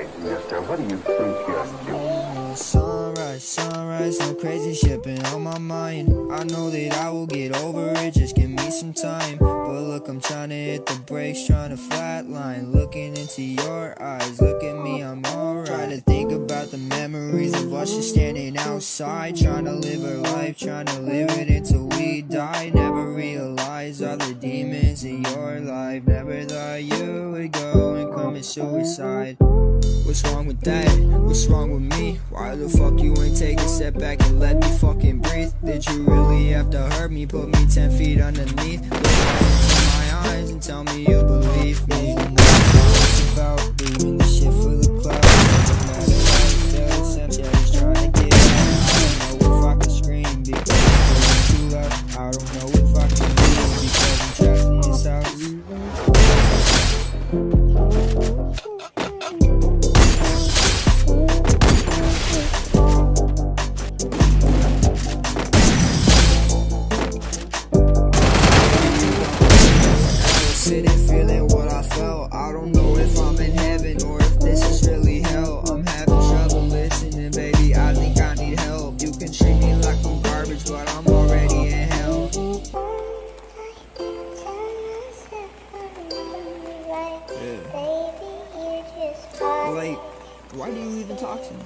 right, mister. What do you think you're doing? Sunrise, sunrise, no crazy shit been on my mind. I know that I will get over it, just give me some time. But look, I'm trying to hit the brakes, trying to flatline. Looking into your eyes, look at me, I'm alright. I think about the memories of us just standing outside. Trying to live our life, trying to live it until we die. Never realize all the demons in your life. Never thought you would go and commit suicide. What's wrong with that? What's wrong with me? Why the fuck you ain't take a step back and let me fucking breathe? Did you really have to hurt me? Put me 10 feet underneath? Look into my eyes and tell me you believe me. It's about shit for the. I don't know if I can scream because it's too loud. I don't know if I can because I'm trapped. Sitting feeling what I felt. I don't know if I'm in heaven or if this is really hell. I'm having trouble listening, baby. I think I need help. You can treat me like I'm garbage, but I'm already in hell. Yeah. Like, why do you even talk to me?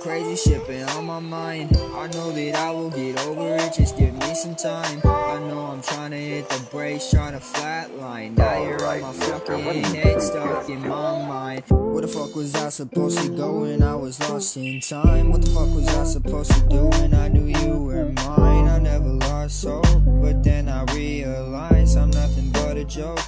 Crazy shit been on my mind. I know that I will get over it, just give me some time. I know I'm trying to hit the brakes, trying to flatline. Now you're on my fucking head, stuck in my mind. What the fuck was I supposed to go when I was lost in time? What the fuck was I supposed to do when I knew you were mine? I never lost hope, but then I realized I'm nothing but a joke.